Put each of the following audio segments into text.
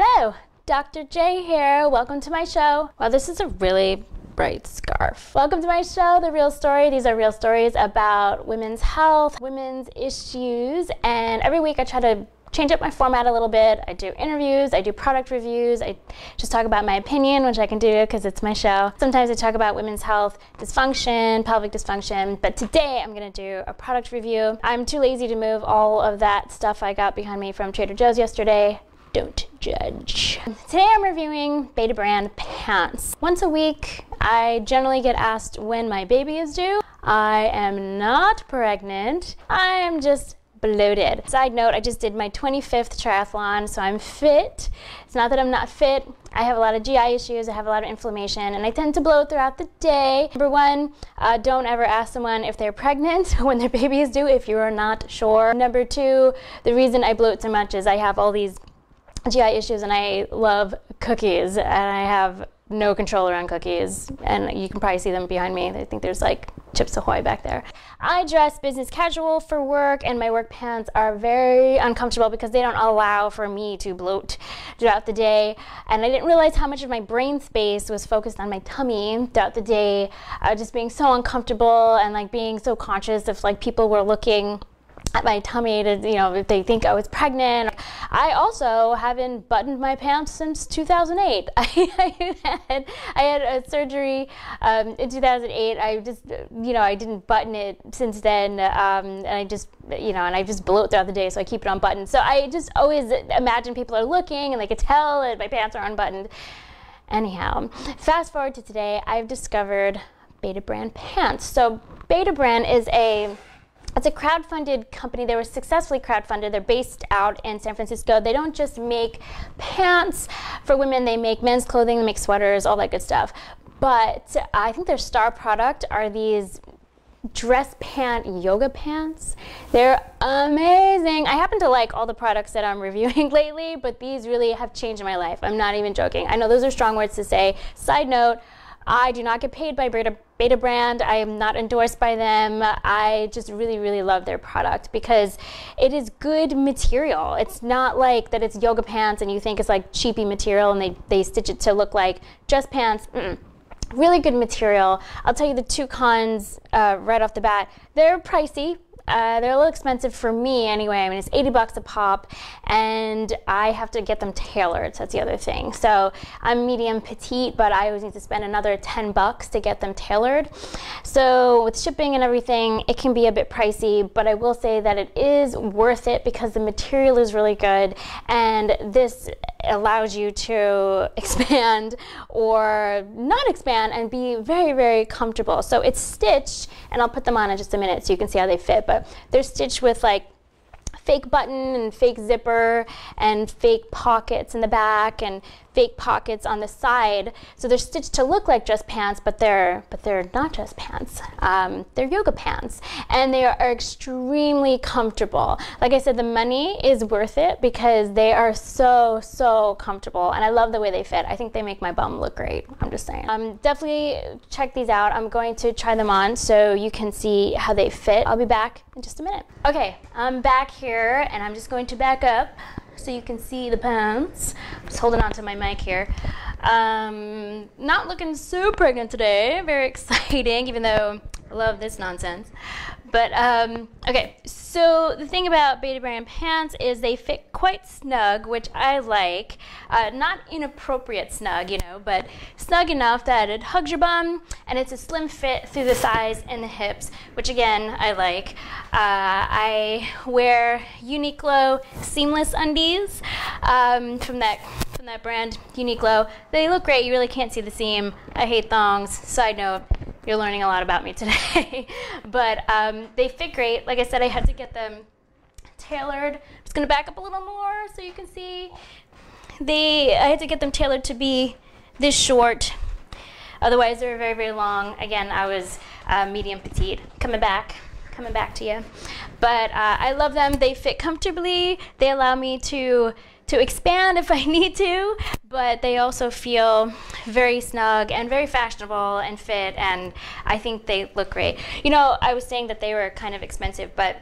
Hello, Dr. J here. Welcome to my show. Well, this is a really bright scarf. Welcome to my show, The Real Story. These are real stories about women's health, women's issues, and every week I try to change up my format a little bit. I do interviews, I do product reviews, I just talk about my opinion, which I can do because it's my show. Sometimes I talk about women's health dysfunction, pelvic dysfunction, but today I'm gonna do a product review. I'm too lazy to move all of that stuff I got behind me from Trader Joe's yesterday. Don't judge. Today I'm reviewing Betabrand pants. Once a week, I generally get asked when my baby is due. I am not pregnant. I am just bloated. Side note, I just did my 25th triathlon, so I'm fit. It's not that I'm not fit. I have a lot of GI issues, I have a lot of inflammation, and I tend to bloat throughout the day. Number one, uh, don't ever ask someone if they're pregnant when their baby is due if you are not sure. Number two, the reason I bloat so much is I have all these GI issues and I love cookies and I have no control around cookies and you can probably see them behind me. I think there's like Chips Ahoy back there. I dress business casual for work and my work pants are very uncomfortable because they don't allow for me to bloat throughout the day and I didn't realize how much of my brain space was focused on my tummy throughout the day uh, just being so uncomfortable and like being so conscious if like people were looking my tummy to, you know, if they think I was pregnant. I also haven't buttoned my pants since 2008. I, had, I had a surgery um, in 2008. I just, you know, I didn't button it since then. Um, and I just, you know, and I just bloat throughout the day, so I keep it unbuttoned. So I just always imagine people are looking and they could tell that my pants are unbuttoned. Anyhow, fast forward to today, I've discovered Betabrand pants. So Betabrand is a it's a crowd-funded company. They were successfully crowd-funded. They're based out in San Francisco. They don't just make pants for women. They make men's clothing, they make sweaters, all that good stuff. But I think their star product are these dress pant yoga pants. They're amazing. I happen to like all the products that I'm reviewing lately, but these really have changed my life. I'm not even joking. I know those are strong words to say. Side note, I do not get paid by Beta, Betabrand. I am not endorsed by them. I just really, really love their product because it is good material. It's not like that it's yoga pants and you think it's like cheapy material and they, they stitch it to look like just pants. Mm -mm really good material. I'll tell you the two cons uh, right off the bat. They're pricey. Uh, they're a little expensive for me anyway. I mean, it's 80 bucks a pop, and I have to get them tailored. So that's the other thing. So I'm medium petite, but I always need to spend another 10 bucks to get them tailored. So with shipping and everything, it can be a bit pricey, but I will say that it is worth it because the material is really good, and this allows you to expand or not expand and be very, very comfortable. So it's stitched, and I'll put them on in just a minute so you can see how they fit. But they're stitched with like fake button and fake zipper and fake pockets in the back and fake pockets on the side. So they're stitched to look like dress pants, but they're but they're not dress pants. Um, they're yoga pants, and they are extremely comfortable. Like I said, the money is worth it because they are so so comfortable, and I love the way they fit. I think they make my bum look great. I'm just saying. Um, definitely check these out. I'm going to try them on so you can see how they fit. I'll be back in just a minute. Okay, I'm back here, and I'm just going to back up so you can see the pants. I'm just holding on to my mic here. Um, not looking so pregnant today. Very exciting, even though I love this nonsense. But um, okay, so the thing about Betabrand pants is they fit quite snug, which I like. Uh, not inappropriate snug, you know, but snug enough that it hugs your bum and it's a slim fit through the thighs and the hips, which again I like. Uh, I wear Uniqlo seamless undies um, from that from that brand Uniqlo. They look great. You really can't see the seam. I hate thongs. Side note you're learning a lot about me today. but um, they fit great. Like I said, I had to get them tailored. I'm just gonna back up a little more so you can see. They, I had to get them tailored to be this short. Otherwise, they were very, very long. Again, I was uh, medium petite. Coming back, coming back to you. But uh, I love them. They fit comfortably. They allow me to to expand if I need to, but they also feel very snug and very fashionable and fit, and I think they look great. You know, I was saying that they were kind of expensive, but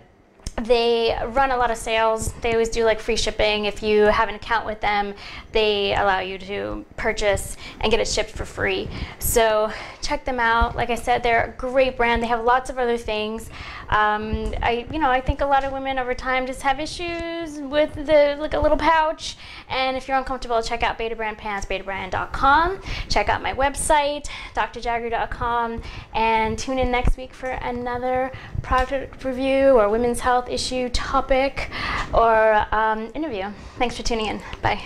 they run a lot of sales. They always do like free shipping. If you have an account with them, they allow you to purchase and get it shipped for free. So check them out. Like I said, they're a great brand. They have lots of other things. Um, I, you know, I think a lot of women over time just have issues with the like a little pouch. And if you're uncomfortable, check out Betabrand Pants, betabrand.com. Check out my website, drjagroo.com, and tune in next week for another product review or women's health issue topic or um, interview. Thanks for tuning in. Bye.